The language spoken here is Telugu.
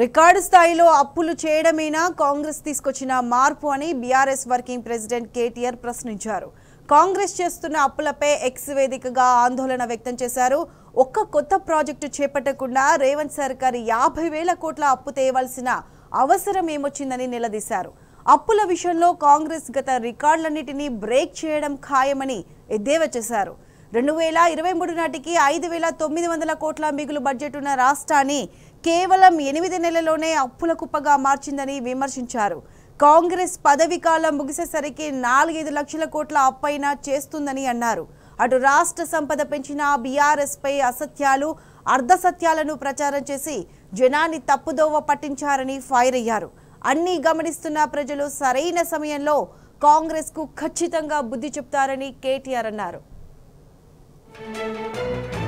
రికార్డు స్థాయిలో అప్పులు చేయడమేనా కాంగ్రెస్ తీసుకొచ్చిన మార్పు అని బీఆర్ఎస్ వర్కింగ్ ప్రెసిడెంట్ కేటీఆర్ ప్రశ్నించారు. కాంగ్రెస్ చేస్తున్న అప్పులపై ఎక్స్ వేదికగా ఆందోళన వ్యక్తం చేశారు. ఒక్క కొత్త ప్రాజెక్టు చేపట్టకుండా రేవంత్ సర్కార్ యాభై వేల కోట్ల అప్పు తేవాల్సిన అవసరం ఏమొచ్చిందని నిలదీశారు. అప్పుల విషయంలో కాంగ్రెస్ గత రికార్డులన్నిటినీ బ్రేక్ చేయడం ఖాయమని ఎద్దేవా చేశారు. రెండు వేల ఇరవై మూడు నాటికి ఐదు వేల తొమ్మిది వందల కోట్ల మిగులు బడ్జెట్ ఉన్న రాష్ట్రాన్ని కేవలం ఎనిమిది నెలల్లోనే అప్పుల కుప్పగా మార్చిందని విమర్శించారు. కాంగ్రెస్ పదవి కాలం ముగిసేసరికి నాలుగైదు లక్షల కోట్ల అప్పైనా చేస్తుందని అన్నారు. అటు రాష్ట్ర సంపద పెంచిన బీఆర్ఎస్పై అసత్యాలు అర్ధసత్యాలను ప్రచారం చేసి జనాన్ని తప్పుదోవ పట్టించారని ఫైర్ అయ్యారు. అన్నీ గమనిస్తున్న ప్రజలు సరైన సమయంలో కాంగ్రెస్కు ఖచ్చితంగా బుద్ధి చెప్తారని కేటీఆర్ అన్నారు. Música